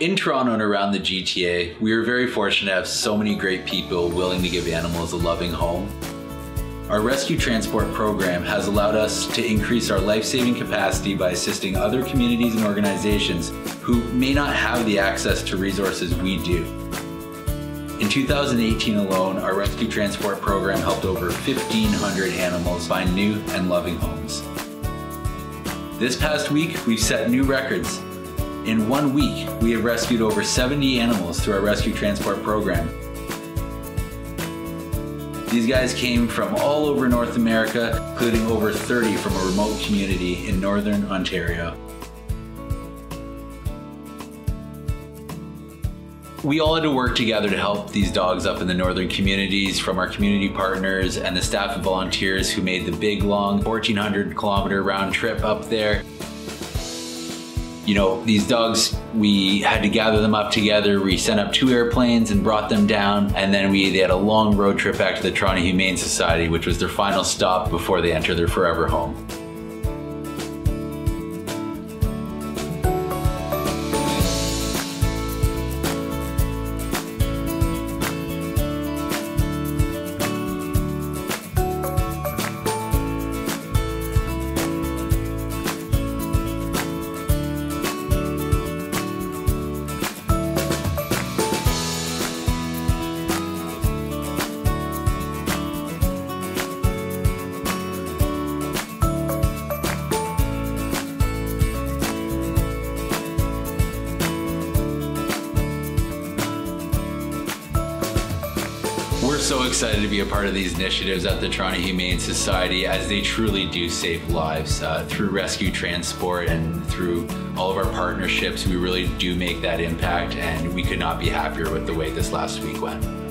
In Toronto and around the GTA, we are very fortunate to have so many great people willing to give animals a loving home. Our rescue transport program has allowed us to increase our life-saving capacity by assisting other communities and organizations who may not have the access to resources we do. In 2018 alone, our rescue transport program helped over 1,500 animals find new and loving homes. This past week, we've set new records in one week, we have rescued over 70 animals through our rescue transport program. These guys came from all over North America, including over 30 from a remote community in Northern Ontario. We all had to work together to help these dogs up in the northern communities from our community partners and the staff and volunteers who made the big long 1400 kilometer round trip up there you know, these dogs, we had to gather them up together. We sent up two airplanes and brought them down. And then we they had a long road trip back to the Toronto Humane Society, which was their final stop before they enter their forever home. So excited to be a part of these initiatives at the Toronto Humane Society as they truly do save lives. Uh, through rescue transport and through all of our partnerships, we really do make that impact and we could not be happier with the way this last week went.